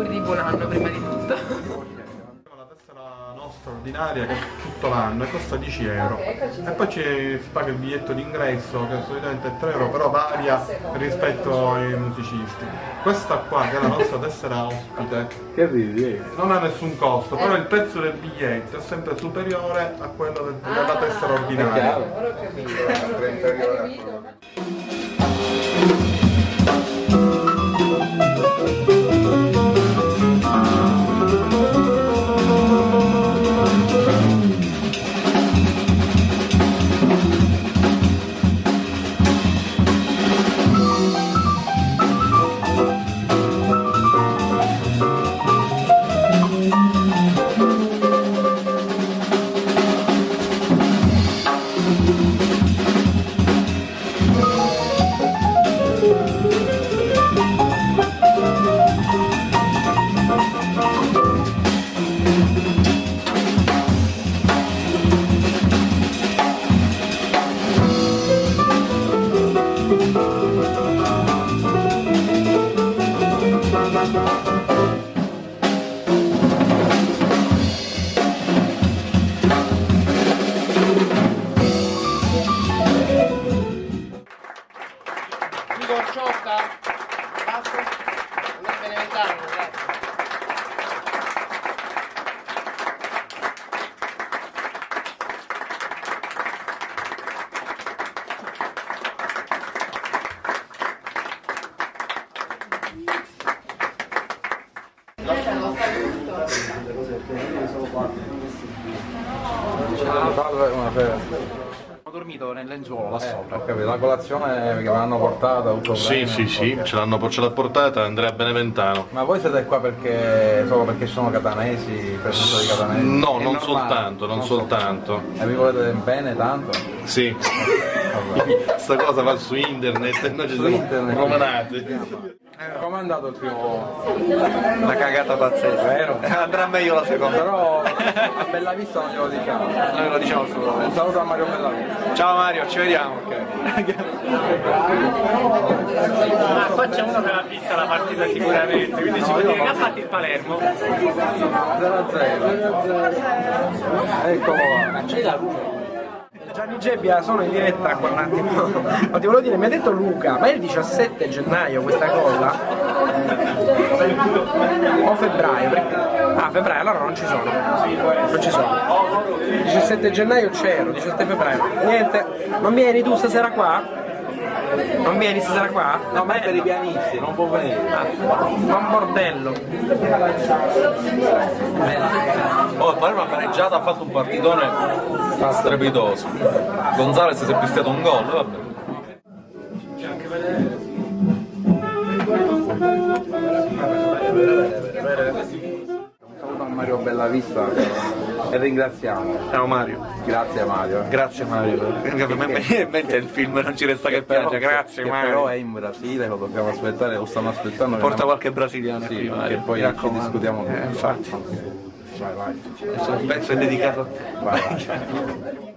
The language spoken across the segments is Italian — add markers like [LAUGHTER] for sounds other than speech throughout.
Auguri di buon anno prima di tutto. La tessera nostra ordinaria che è tutto l'anno e costa 10 euro. E poi ci si paga il biglietto d'ingresso che solitamente è 3 euro, però varia rispetto ai musicisti. Questa qua che è la nostra tessera ospite Che ridi? non ha nessun costo, però il prezzo del biglietto è sempre superiore a quello del- della tessera ordinaria. Ho dormito nel lenzuolo là sopra. Ho capito, la colazione che mi hanno portata, tutto Sì, bene? sì, sì, ce l'hanno ce l'ha portata Andrea Beneventano. Ma voi siete qua perché solo perché ci sono catanesi, presenza di catanesi? No, non soltanto, non soltanto. E vi volete bene tanto? Sì, [LAUGHS] sta cosa va su internet e noi ci Su siamo internet. Promenati. Com'è andato il primo? Una cagata pazzesca. Vero? Andrà meglio la seconda. Però a Bella Vista non glielo diciamo. Noi lo diciamo Un assolutamente. saluto a Mario Bellavista. Ciao Mario, ci vediamo. Ma qua c'è uno che l'ha vista la partita sicuramente, quindi ci vuol dire che ha fatto il Palermo. 0 a 0. Eccolo là. Gianni Gebbia sono in diretta qua un attimo. Ma ti volevo dire, mi ha detto Luca, ma è il 17 gennaio questa cosa? O febbraio? Ah, febbraio, allora non ci sono. Non ci sono. 17 gennaio c'ero, 17 febbraio. Niente, non vieni tu stasera qua? Non vieni stasera qua? No, ma è per i pianisti, non può venire. Ah, ma un bordello. Oh, Palermo ha pareggiato, ha fatto un partitone strepitoso. Gonzales si è pistiato un gol, vabbè. Un saluto a Mario Bellavista e ringraziamo. Ciao Mario. Grazie Mario. Grazie Mario. Perché [LAUGHS] in mente il film non ci resta che, che piangere. Grazie che Mario. Però è in Brasile, lo dobbiamo aspettare, lo stanno aspettando. Porta qualche brasiliano sì, prima, che poi ci discutiamo. Eh, infatti. Vai, vai. Questo pezzo è dedicato a te. Vai, vai.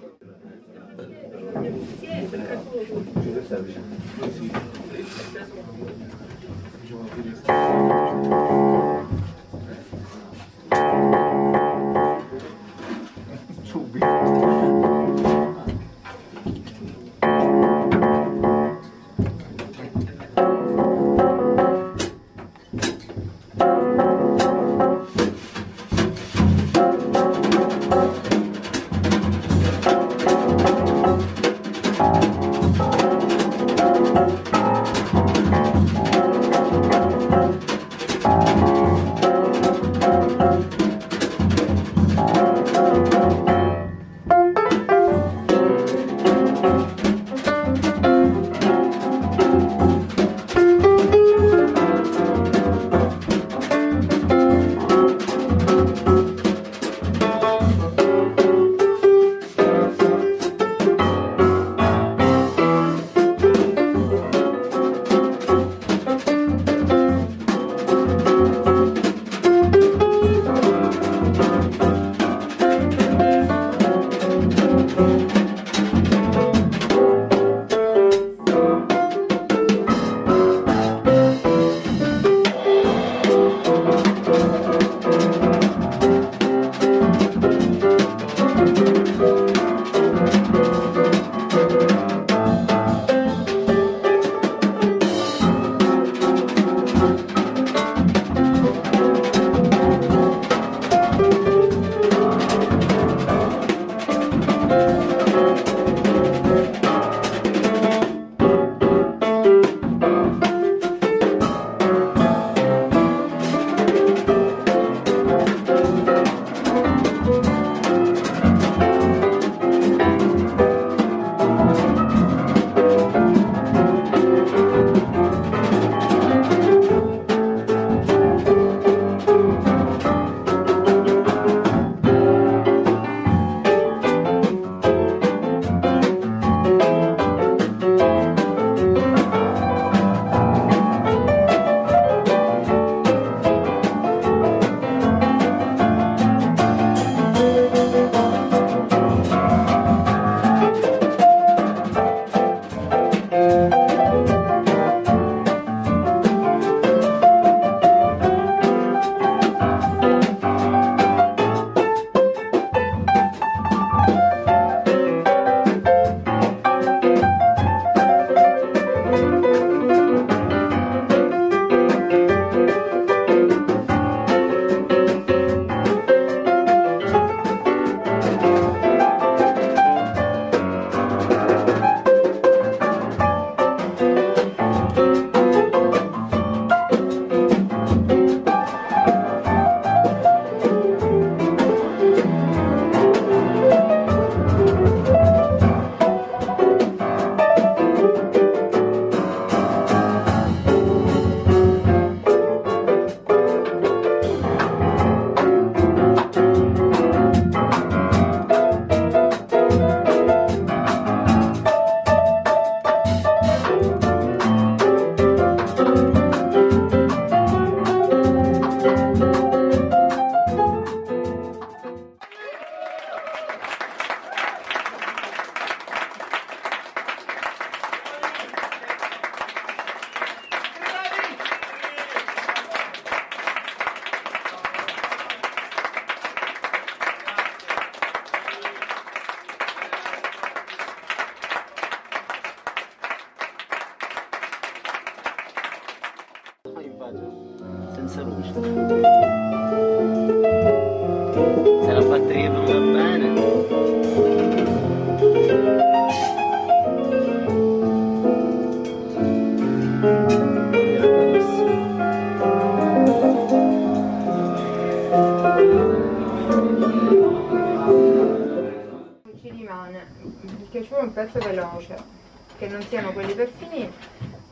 Non siano quelli per finire.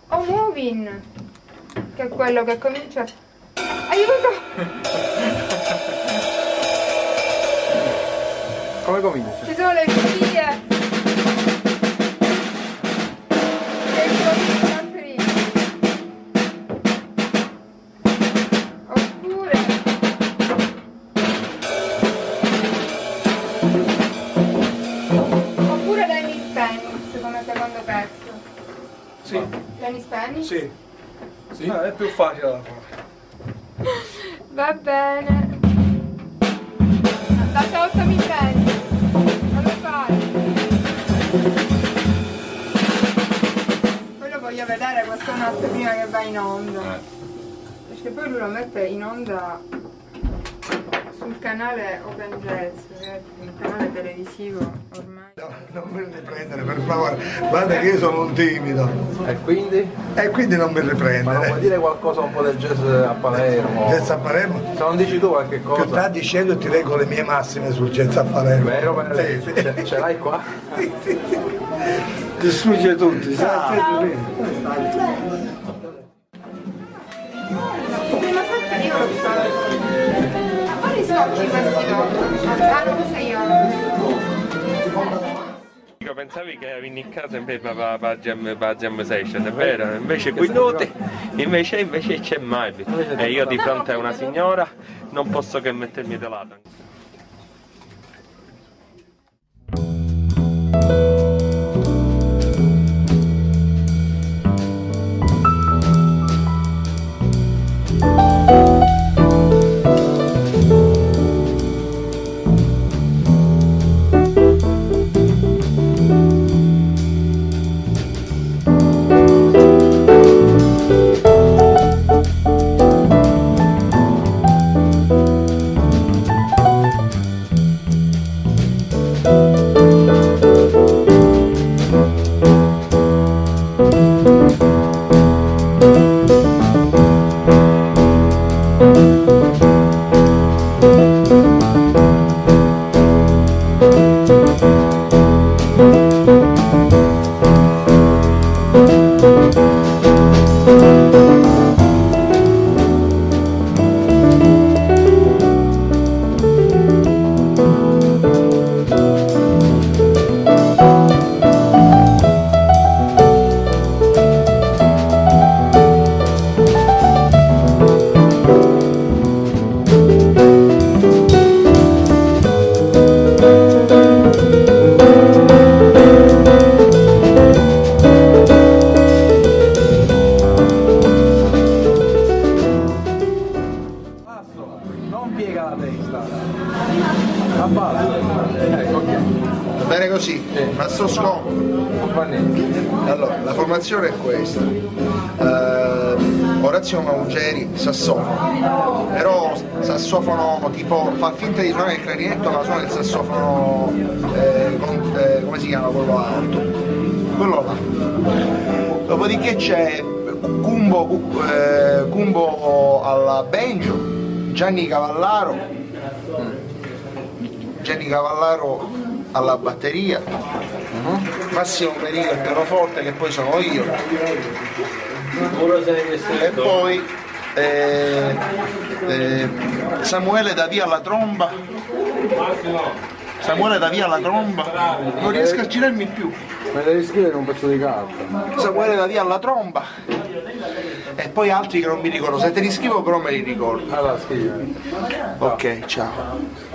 O Moving che è quello che comincia E quindi? e quindi non mi Ma non riprendere. vuoi dire qualcosa un po' del jazz a Palermo? Jazz a Palermo? Se non dici tu qualche Più cosa. tardi dicendo ti leggo le mie massime sul jazz a Palermo. Vero, per Sì, sì. ce, l'hai qua? Sì, sì, sì. Distrugge tutti, sai? Prima fatta io lo so. Ma quali scocci questi no? Ah, non lo so io. Dico, pensavi che avevi in casa invece per la, jam, session, è vero? Invece qui nuti, invece, invece c'è mai. E io di fronte a una signora non posso che mettermi da lato. Formazione è questa. Eh, Orazio Maugeri, sassofono, però sassofono tipo, fa finta di suonare il clarinetto ma suona il sassofono, eh, con- eh, come si chiama quello alto? Quello là. Dopodiché c'è Cumbo, eh, Cumbo alla banjo, Gianni Cavallaro, Gianni Cavallaro alla batteria, Massimo Perico al pianoforte che poi sono io. E poi eh, eh, Samuele Davì alla tromba. Samuele Davì alla tromba. Non riesco a girarmi più. Me devi scrivere un pezzo di carta. Samuele Davì alla tromba. E poi altri che non mi ricordo. Se te li scrivo però me li ricordo. Allora scrivi. ok ciao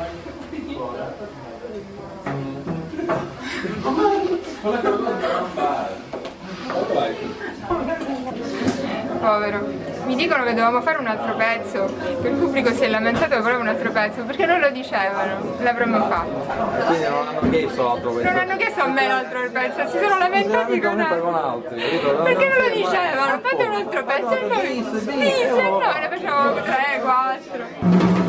povero. Mi dicono che dovevamo fare un altro pezzo, che il pubblico si è lamentato che voleva un altro pezzo, perché non lo dicevano, l'avremmo fatto. Quindi non hanno chiesto l'altro pezzo. Non hanno chiesto a me l'altro pezzo, si sono lamentati con altro. altri? Perché non lo dicevano? Fate un altro pezzo e noi, sì, se no ne facevamo tre, quattro.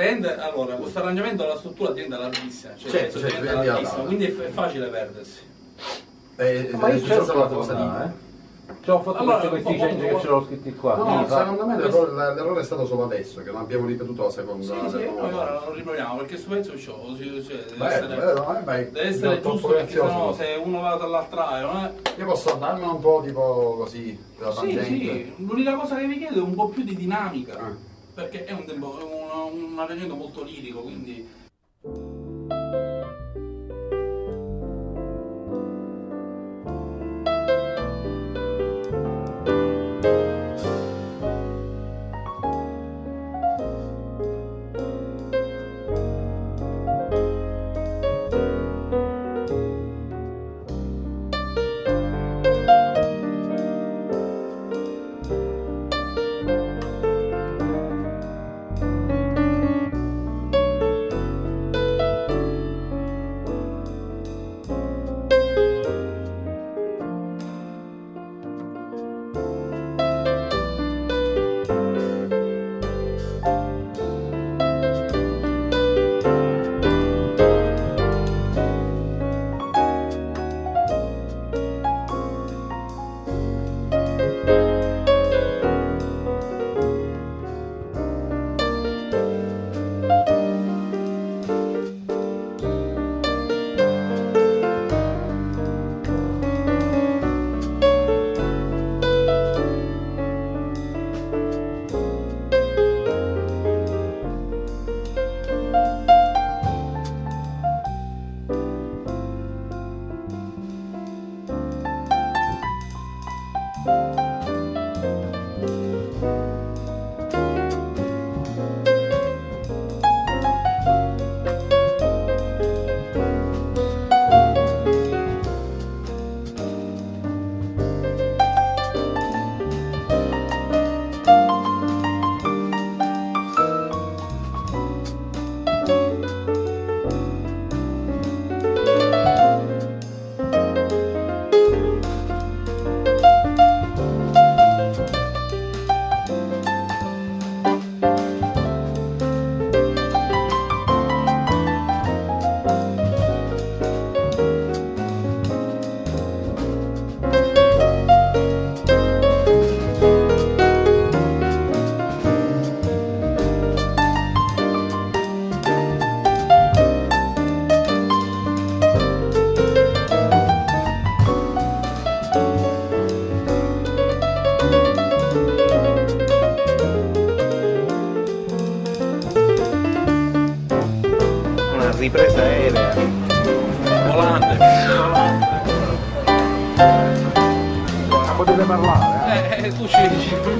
Prende, allora, questo arrangiamento la struttura diventa larghissima, cioè Certo, certo, diventa larga. quindi è, è facile perdersi. Eh, Ma io è ce successa l'ho una fatto cosa là, eh. Cioè, ho fatto Allora, questi, change che ce l'ho scritti qua. No, Mi fa- secondo me l'errore, l'errore è stato solo adesso, che non abbiamo ripetuto la seconda. Sì, la sì, seconda noi ora volta. lo riproviamo perché questo pezzo c'ho, cioè, deve Beh, essere, bello, eh, vai. deve essere giusto perché prezioso. sennò se uno va dall'altra non è... Io posso darmi un po' tipo così, della Sì, tangente. sì, l'unica cosa che vi chiedo è un po' più di dinamica, Ah. Perché è un, tempo, è un arrangiamento molto lirico, quindi...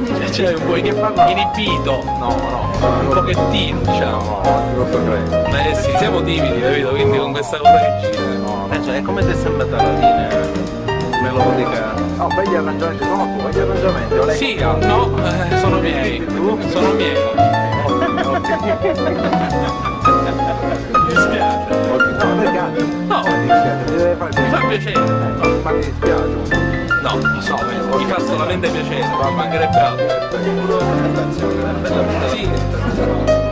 [LAUGHS] Cioè, un po' che parla inibito. No, no, un pochettino, diciamo. No, non lo credo eh sì, siamo timidi, capito? Quindi con questa cosa che ci no, no. Eh, cioè, è come se è sembrata alla fine eh, melodica. No, begli arrangiamenti, sono tu, begli arrangiamenti, ho Sì, ah, no, eh, sono miei. Sono miei. Mi dispiace. No, perché? No, mi dispiace, mi fa piacere. Ma mi dispiace. No, di so, mi fa solamente piacere, mi mancherebbe altro. Sì.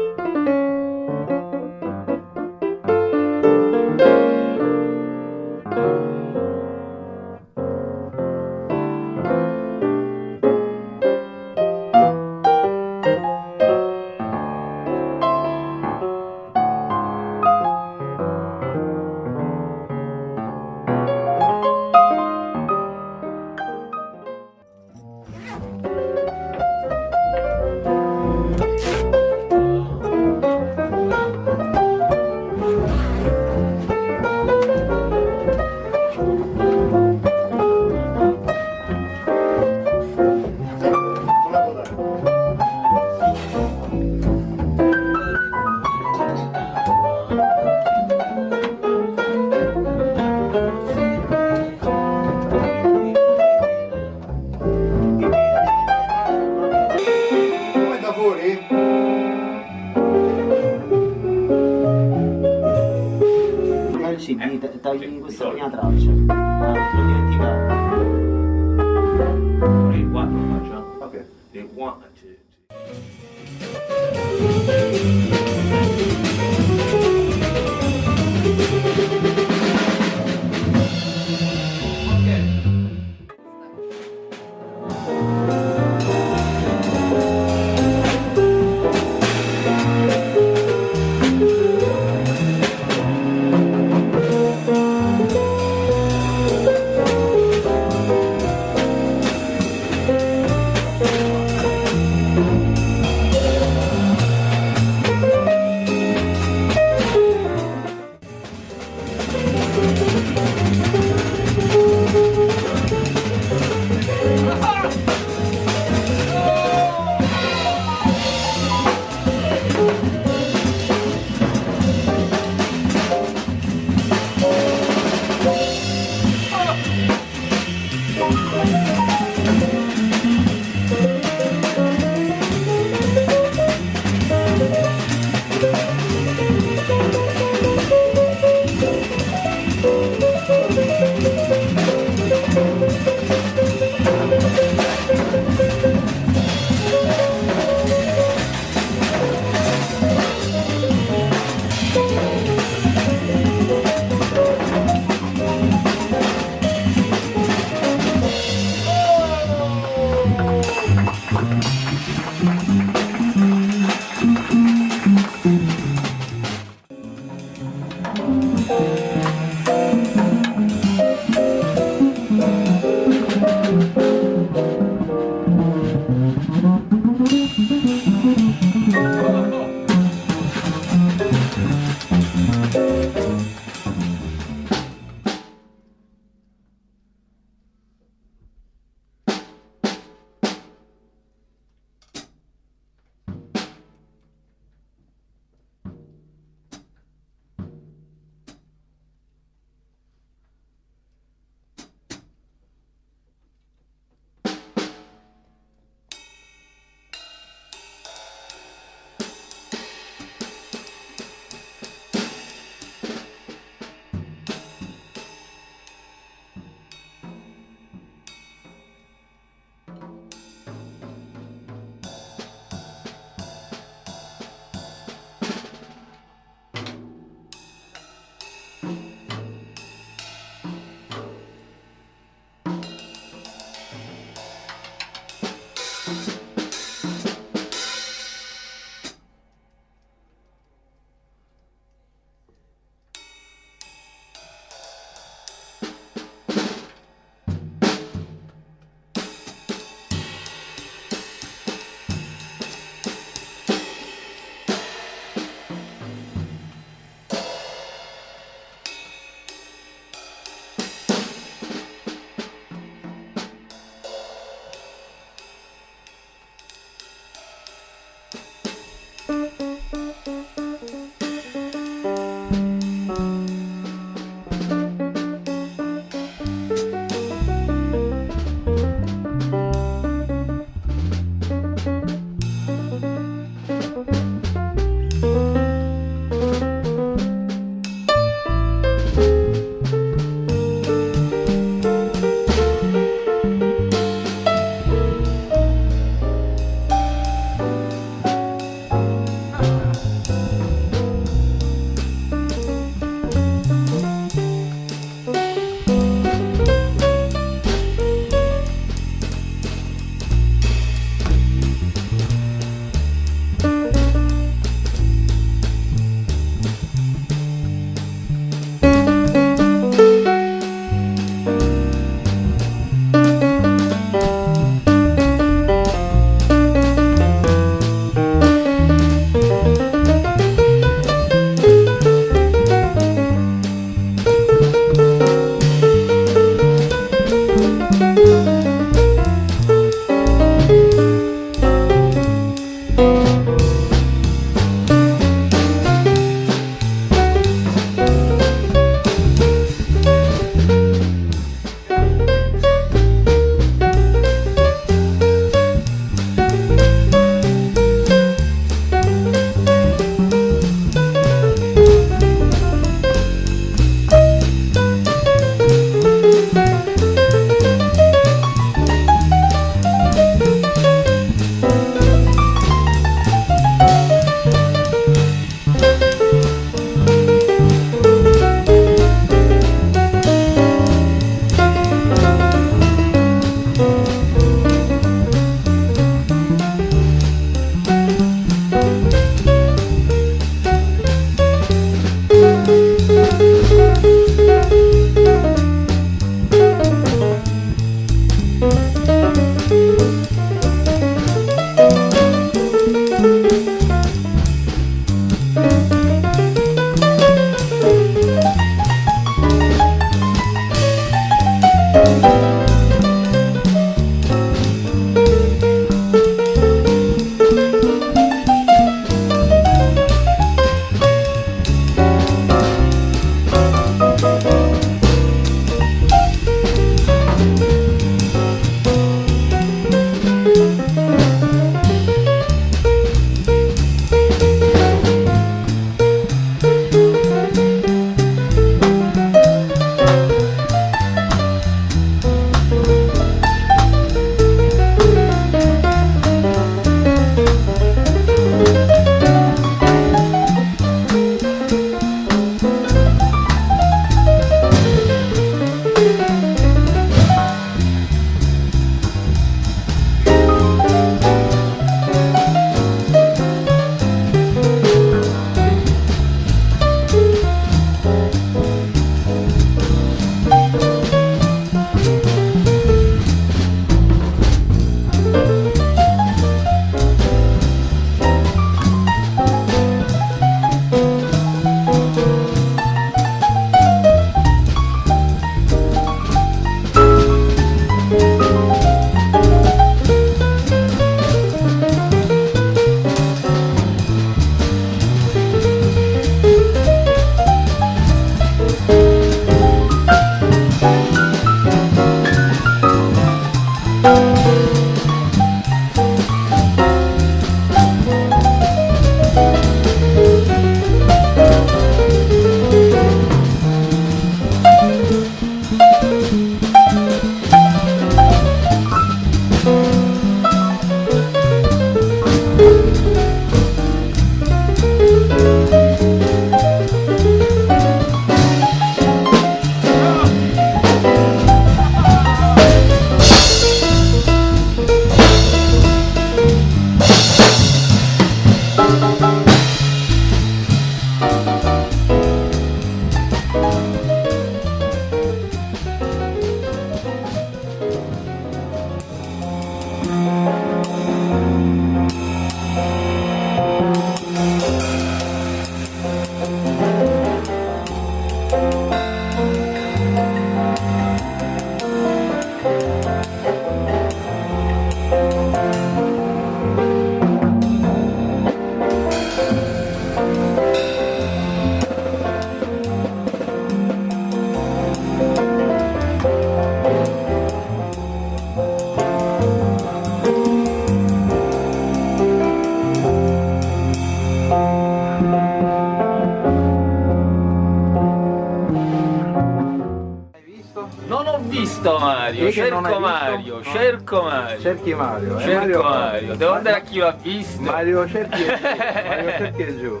Mario, cerco? Mario, No. cerco Mario. Cerchi Mario. eh, Cerco Mario, devo andare a chi l'ha visto. Mario cerchi è giù. Mario [LAUGHS] cerchi è giù.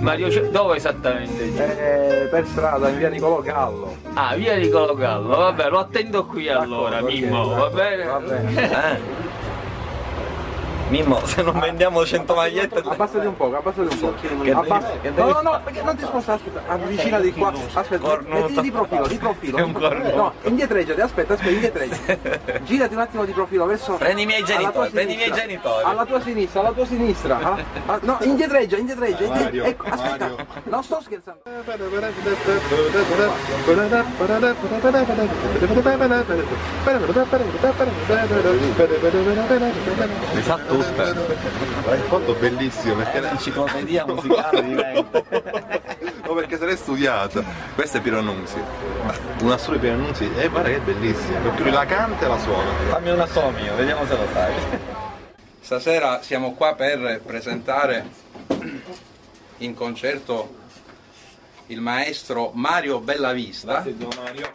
Mario, Cer- dove esattamente? Eh, per strada in via Nicolò Gallo. Ah, via Niccolo Gallo, vabbè, lo attendo qui allora, Mimmo, va bene? Va bene. Mimmo, se non vendiamo 100 magliette... Abbassati un po', abbassati un po'. Che devi- che No, devi- no, no, perché non ti spostare, aspetta, avvicinati qua. Aspetta, mettiti di profilo, di profilo. È un cornuto. No, indietreggiati, aspetta, aspetta, indietreggiati. [LAUGHS] Girati un attimo di profilo verso. Prendi i miei genitori, prendi i miei genitori. Alla tua sinistra, alla tua sinistra. alla- [LAUGHS] ah, no, indietreggia, indietreggia. indietreggia. Mario, ecco, aspetta, Mario. non sto scherzando. Le sa tutte. Il conto è bellissimo perché L'enciclopedia [LAUGHS] musicale diventa. o perché se l'è studiata. Questo è Piero Nunzi. Un assolo di Piero Nunzi e guarda che è bellissimo. Perché lui la canta e la suona. Fammi una solo mio, vediamo se lo sai. Stasera siamo qua per presentare in concerto il maestro Mario Bellavista. Mario.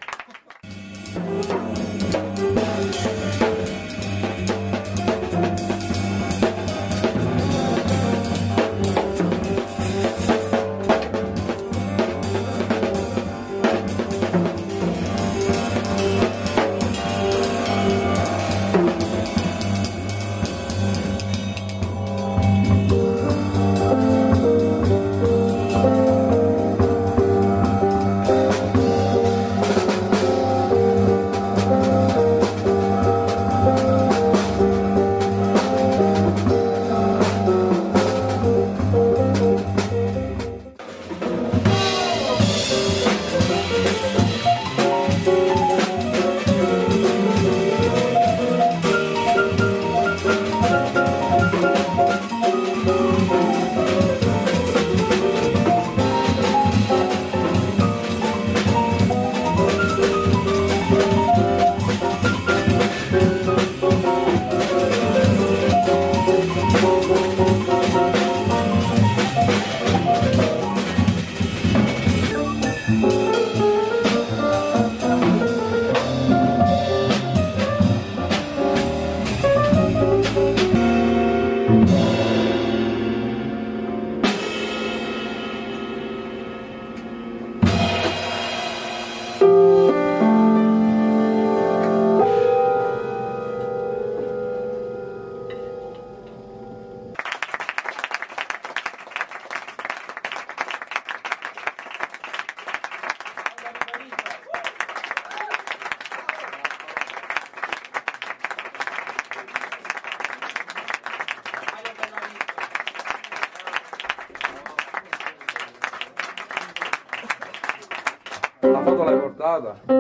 L'hai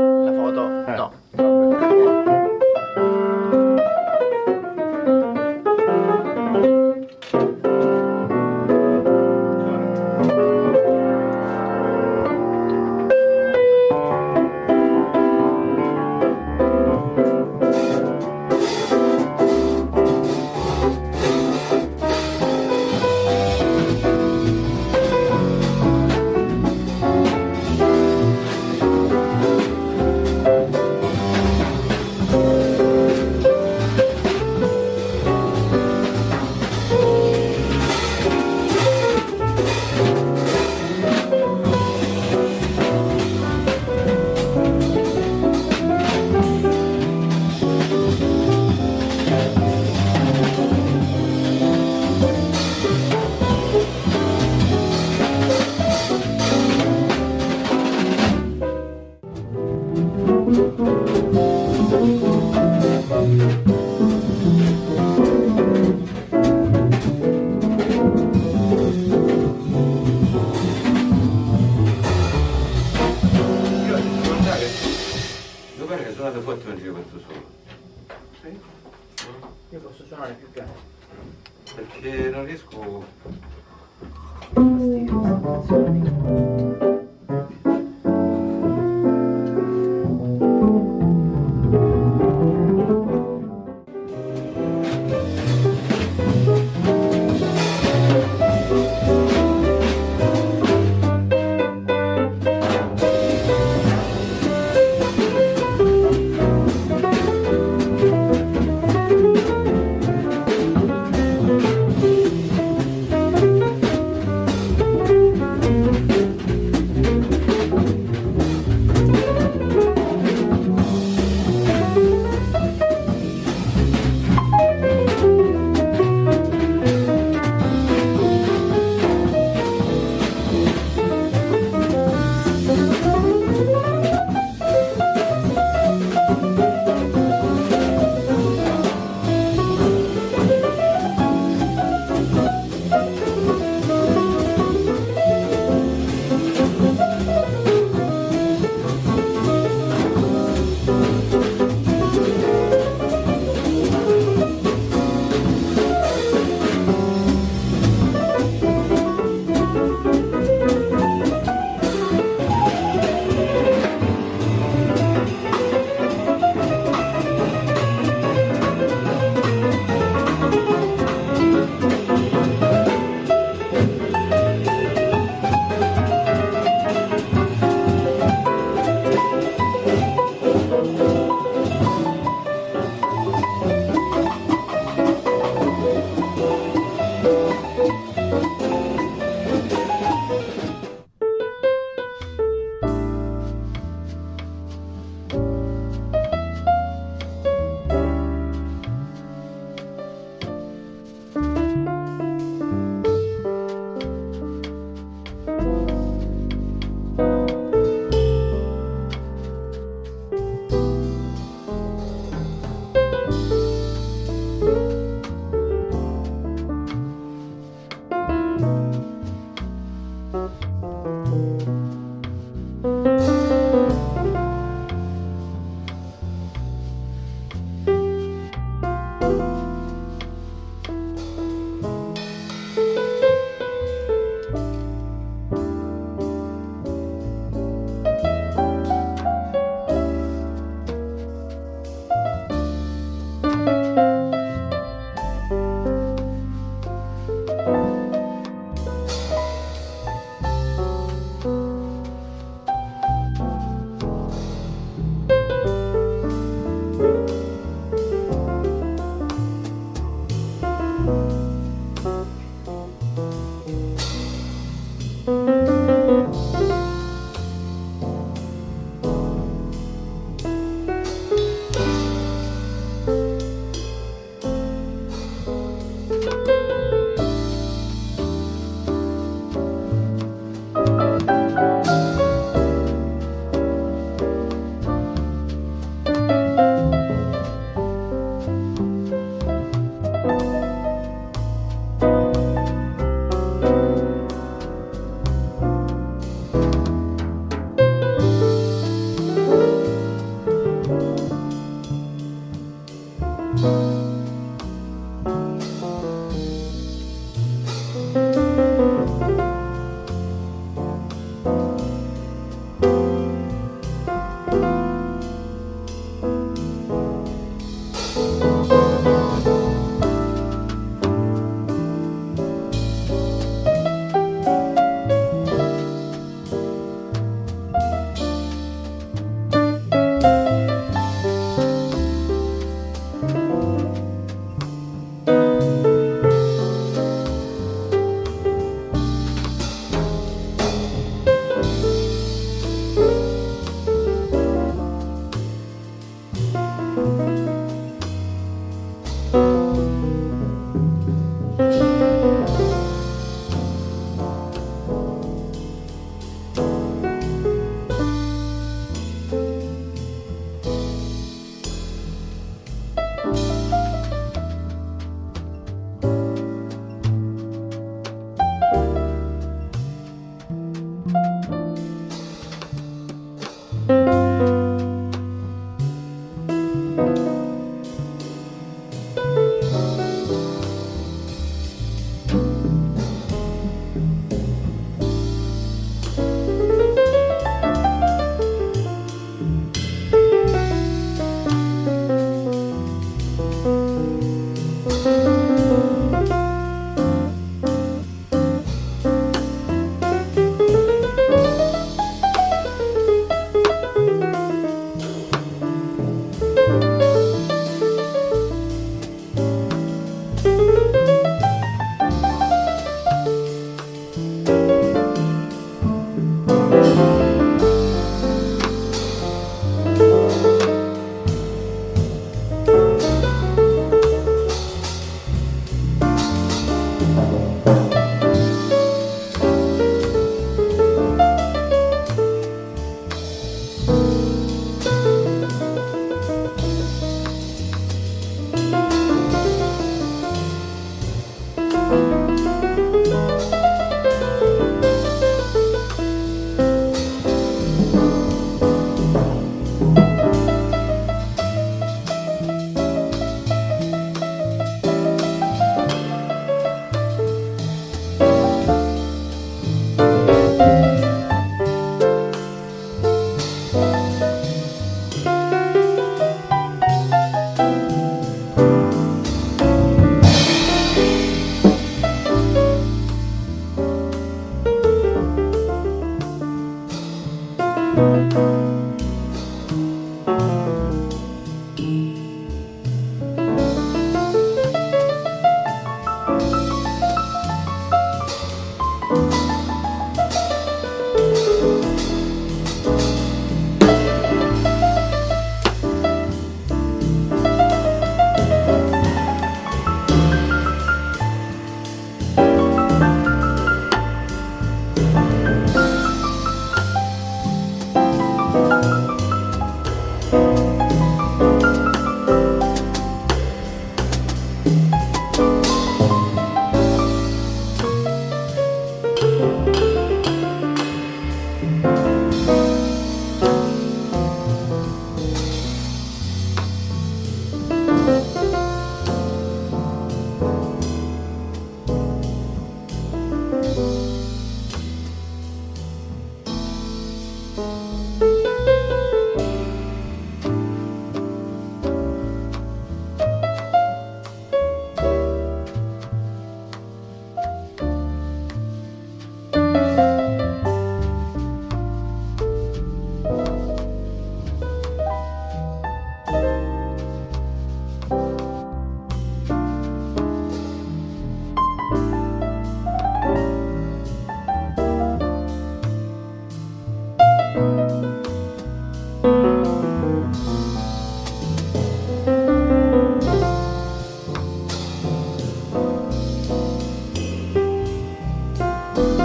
Ce